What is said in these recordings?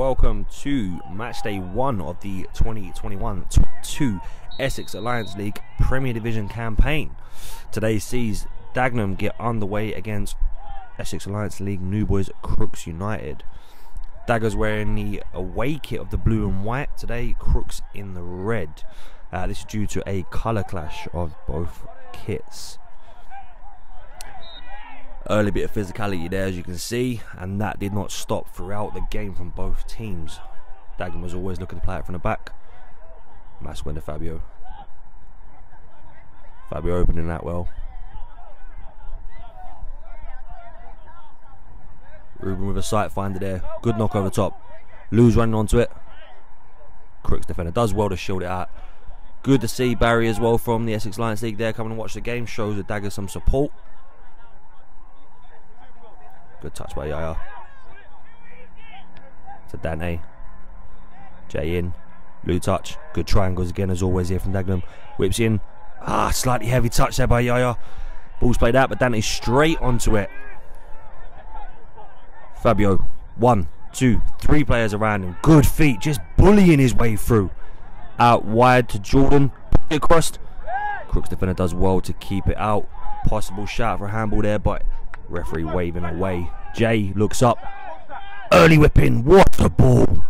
welcome to match day one of the 2021 2 Essex Alliance League Premier Division campaign. Today sees Dagenham get underway against Essex Alliance League New Boys Crookz United. Daggers wearing the away kit of the blue and white today, Crookz in the red. Uh, this is due to a colour clash of both kits. Early bit of physicality there, as you can see, and that did not stop throughout the game from both teams. Dagenham was always looking to play it from the back. Mass win to Fabio. Fabio opening that well. Ruben with a sight finder there. Good knock over the top. Lou's running onto it. Crookz defender does well to shield it out. Good to see Barry as well from the Essex Alliance League there coming and watch the game. Shows the Dagger some support. Good touch by Yaya. To Dante. Jay in. Lou touch. Good triangles again as always here from Dagenham. Whips in. Ah, slightly heavy touch there by Yaya. Ball's played out, but Dante straight onto it. Fabio. One, two, three players around him. Good feet. Just bullying his way through. Out wide to Jordan. Across. Crookz defender does well to keep it out. Possible shot for a handball there, but Referee waving away. Jay looks up. Early whipping. What a ball.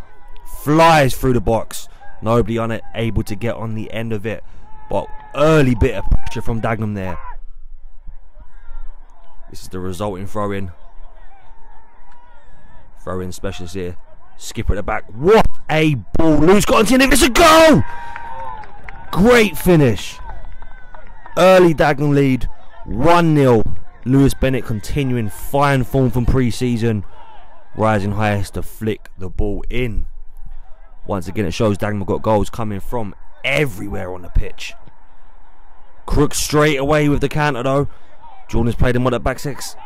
Flies through the box. Nobody on it able to get on the end of it. But early bit of pressure from Dagenham there. This is the resulting throw in. Throw in specialist here. Skipper at the back. What a ball. Lou's got into it. It's a goal. Great finish. Early Dagenham lead. 1 0 Lewis Bennett continuing fine form from pre-season, rising highest to flick the ball in. Once again, it shows Dagenham got goals coming from everywhere on the pitch. Crook straight away with the counter though. Jordan's played him on the back six.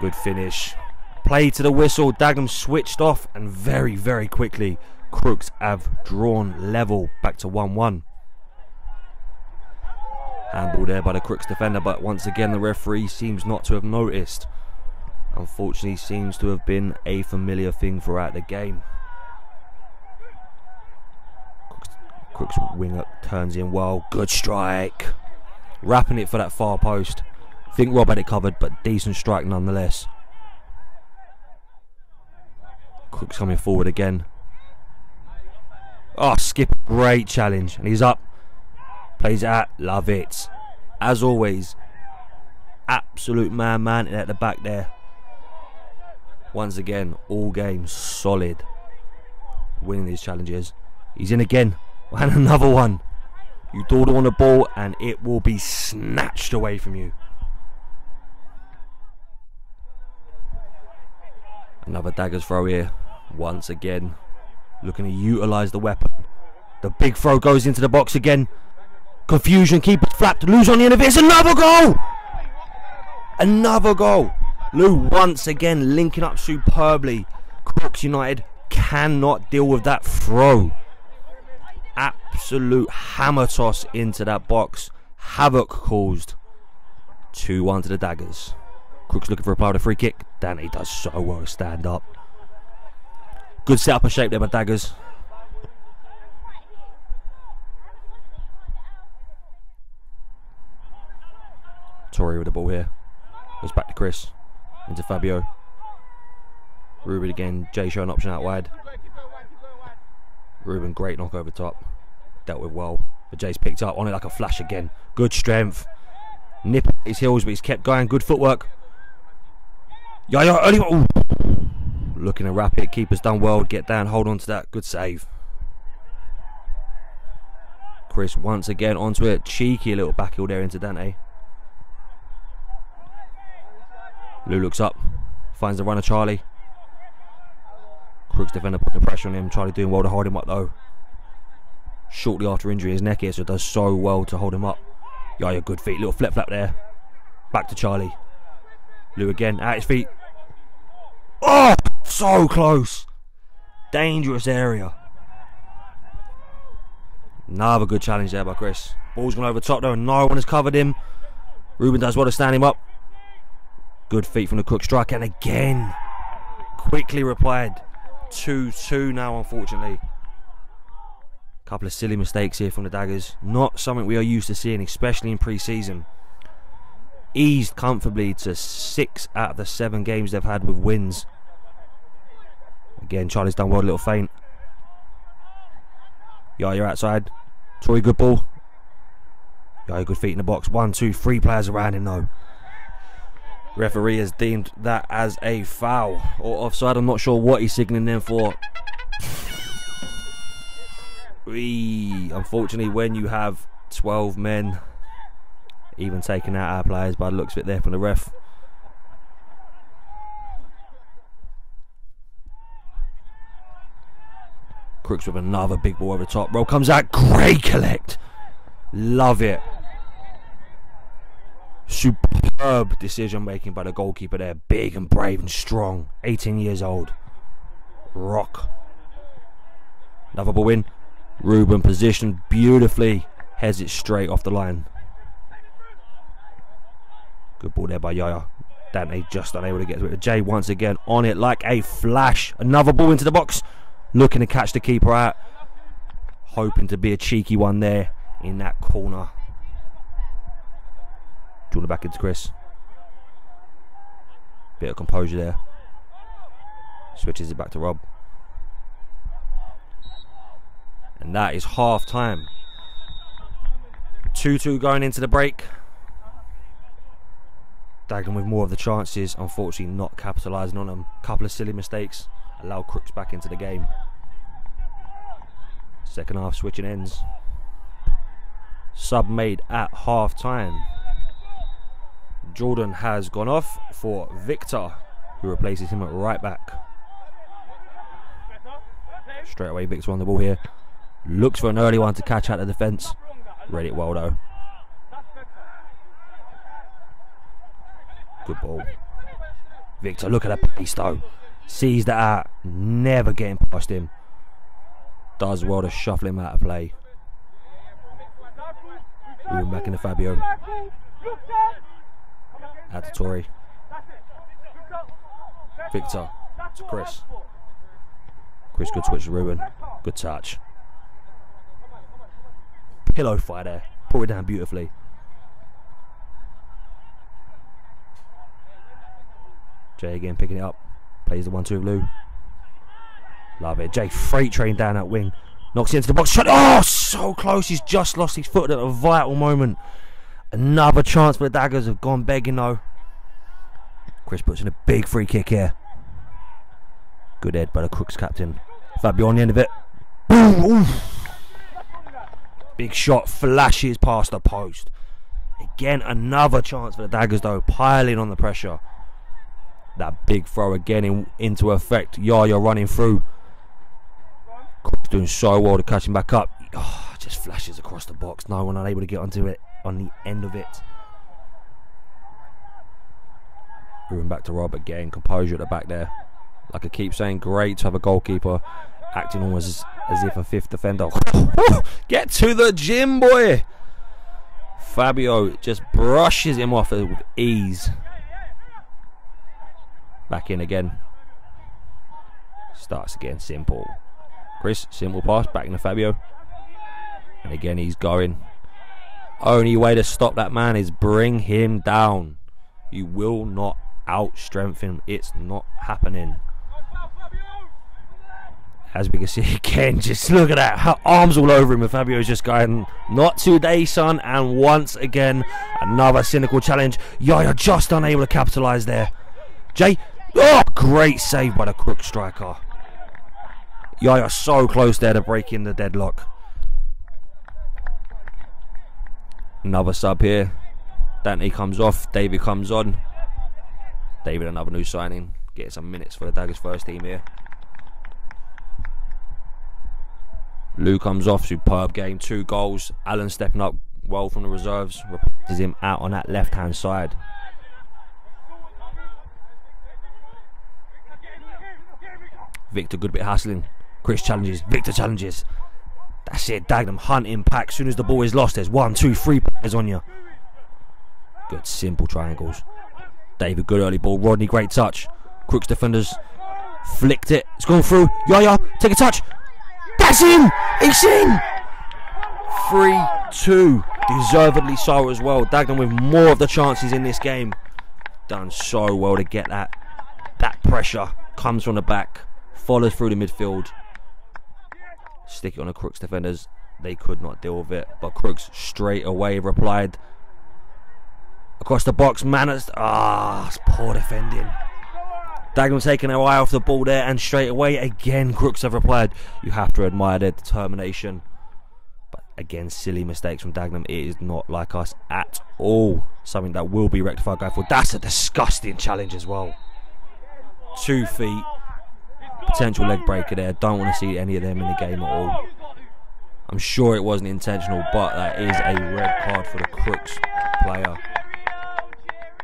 Good finish. Play to the whistle. Dagenham switched off and very, very quickly Crookz have drawn level back to 1 1. Handball there by the Crookz defender, but once again the referee seems not to have noticed. Unfortunately, seems to have been a familiar thing throughout the game. Crookz, Crookz winger turns in well. Good strike. Wrapping it for that far post. Think Rob had it covered, but decent strike nonetheless. Crookz coming forward again. Oh, skip. Great challenge. And he's up. Plays out. Love it. As always, absolute man man at the back there. Once again, all games solid. Winning these challenges. He's in again. And another one. You dawdle on the ball and it will be snatched away from you. Another daggers throw here. Once again. Looking to utilise the weapon. The big throw goes into the box again. Confusion, keeper flapped, Lou's on the end of it, it's another goal! Another goal! Lou once again linking up superbly. Crookz United cannot deal with that throw. Absolute hammer toss into that box. Havoc caused. 2-1 to the Daggers. Crookz looking for a powder free kick. Danny does so well to stand up. Good set up and shape there by Daggers. Tori with the ball here. Goes back to Chris. Into Fabio. Ruben again. Jay showing option out wide. Ruben, great knock over top. Dealt with well. But Jay's picked up on it like a flash again. Good strength. Nip his heels, but he's kept going. Good footwork. Yeah, yeah, early. Ooh. Looking to wrap it. Keeper's done well. Get down, hold on to that. Good save. Chris once again onto it. Cheeky little back heel there into Dante. Lou looks up, finds the runner Charlie. Crooks defender putting pressure on him. Charlie doing well to hold him up though. Shortly after injury, his neck here, so does so well to hold him up. Yaya, good feet, little flip flap there. Back to Charlie. Lou again, at his feet. Oh, so close. Dangerous area. Another good challenge there by Chris. Ball's gone over top though, and no one has covered him. Ruben does well to stand him up. Good feet from the Cook strike, and again, quickly replied. 2-2 now, unfortunately. a Couple of silly mistakes here from the Daggers. Not something we are used to seeing, especially in pre-season. Eased comfortably to six out of the seven games they've had with wins. Again, Charlie's done well, a little faint. Yeah, you're outside. Troy, good ball. Yeah, good feet in the box. One, two, three players around him though. Referee has deemed that as a foul or offside. I'm not sure what he's signaling them for. We, unfortunately, when you have 12 men, even taking out our players by the looks of it there from the ref. Crooks with another big ball over the top. Roll comes out. Great collect. Love it. Superb decision making by the goalkeeper there. Big and brave and strong. 18 years old. Rock. Another ball in. Ruben positioned beautifully. Heads it straight off the line. Good ball there by Yaya. Dante just unable to get to it. Jay once again on it like a flash. Another ball into the box. Looking to catch the keeper out. Hoping to be a cheeky one there in that corner. Drawing back into Chris. Bit of composure there. Switches it back to Rob. And that is half time. 2 2 going into the break. Dagenham with more of the chances, unfortunately not capitalising on them. Couple of silly mistakes allow Crookz back into the game. Second half switching ends. Sub made at half time. Jordan has gone off for Victor, who replaces him at right back. Straight away, Victor on the ball here. Looks for an early one to catch out the defence. Read it well though. Good ball. Victor, look at that pace though. Sees that out. Never getting past him. Does well to shuffle him out of play. Moving back into Fabio. Out to Tori. Victor to Chris. Chris good switch to Ruben. Good touch. Pillow fight there. Pull it down beautifully. Jay again picking it up. Plays the one two of Lou. Love it. Jay freight train down that wing. Knocks it into the box. Shot. Oh, so close. He's just lost his foot at a vital moment. Another chance for the Daggers have gone begging though. Chris puts in a big free kick here. Good head by the Crookz captain. Fabio on the end of it. Boom! Big shot flashes past the post. Again, another chance for the Daggers though, piling on the pressure. That big throw again in, into effect. Yaya running through. Crookz doing so well to catch him back up. Oh, just flashes across the box. No one unable to get onto it on the end of it. Moving back to Rob again. Composure at the back there. Like I keep saying, great to have a goalkeeper acting almost as, as if a fifth defender. Get to the gym, boy! Fabio just brushes him off with ease. Back in again. Starts again, simple. Chris, simple pass, back into Fabio. And again, he's going. Only way to stop that man is bring him down. You will not outstrength him. It's not happening. As we can see again, just look at that. Her arms all over him. And Fabio's just going, not today, son. And once again, another cynical challenge. Yaya just unable to capitalise there. Jay, oh, great save by the crook striker. Yaya so close there to breaking the deadlock. Another sub here. Dante comes off. David comes on. David, another new signing. Getting some minutes for the Daggers first team here. Lou comes off. Superb game. Two goals. Allen stepping up well from the reserves. Replaces him out on that left hand side. Victor, good bit hassling. Chris challenges. Victor challenges. That's it, Dagenham hunting pack. Soon as the ball is lost, there's one, two, three players on you. Good, simple triangles. David, good early ball. Rodney, great touch. Crookz defenders Flicked it. It's gone through. Yaya, take a touch. That's in. It's in. 3 2. Deservedly so as well. Dagenham with more of the chances in this game. Done so well to get that. That pressure comes from the back. Follows through the midfield. Stick it on the Crookz defenders. They could not deal with it. But Crookz straight away replied. Across the box. Manners. Ah, it's poor defending. Dagenham taking their eye off the ball there, and straight away again Crookz have replied. You have to admire their determination. But again, silly mistakes from Dagenham. It is not like us at all. Something that will be rectified going forward. That's a disgusting challenge as well. Two feet. Potential leg breaker there. Don't want to see any of them in the game at all. I'm sure it wasn't intentional, but that is a red card for the Crookz player.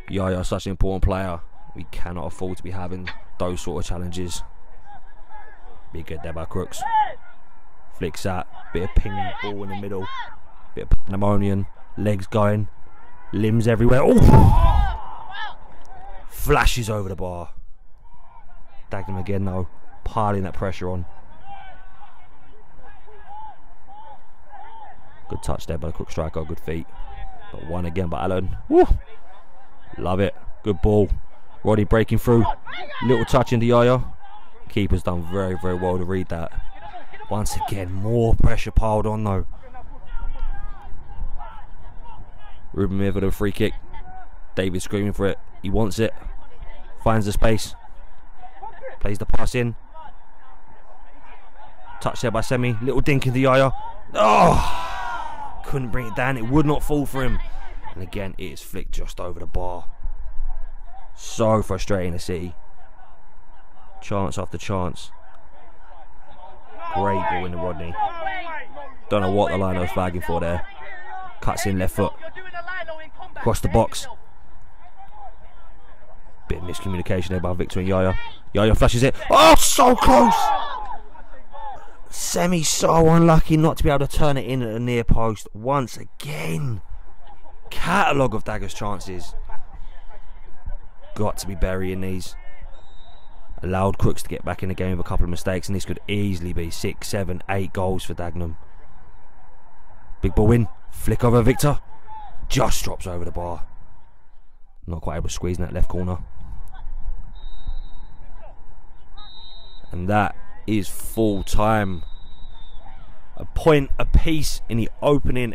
Yaya, such an important player. We cannot afford to be having those sort of challenges. Be good there by Crookz. Flicks that. Bit of ping ball in the middle. Bit of pneumonia. Legs going. Limbs everywhere. Oh! Flashes over the bar. Dagenham again though. Piling that pressure on. Good touch there by the quick striker. Good feet. But one again by Allen. Woo! Love it. Good ball. Roddy breaking through. Little touch in the Yaya. Keeper's done very, very well to read that. Once again, more pressure piled on though. Ruben Mir a free kick. David screaming for it. He wants it. Finds the space. Plays the pass in. Touch there by Semi. Little dink in the Yaya. Oh! Couldn't bring it down. It would not fall for him. And again, it is flicked just over the bar. So frustrating to see. Chance after chance. Great ball in the Rodney. Don't know what the line was flagging for there. Cuts in left foot. Across the box. Bit of miscommunication there by Victor and Yaya. Yaya flashes it. Oh, so close! Semi so unlucky not to be able to turn it in at the near post once again. Catalogue of Dagger's chances. Got to be burying these. Allowed Crookz to get back in the game with a couple of mistakes, and this could easily be six, seven, eight goals for Dagenham. Big ball win. Flick over Victor. Just drops over the bar. Not quite able to squeeze in that left corner. And that is full time. A point apiece in the opening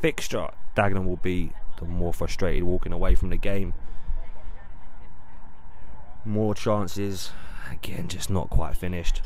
fixture. Dagenham will be the more frustrated walking away from the game. More chances. Again, just not quite finished.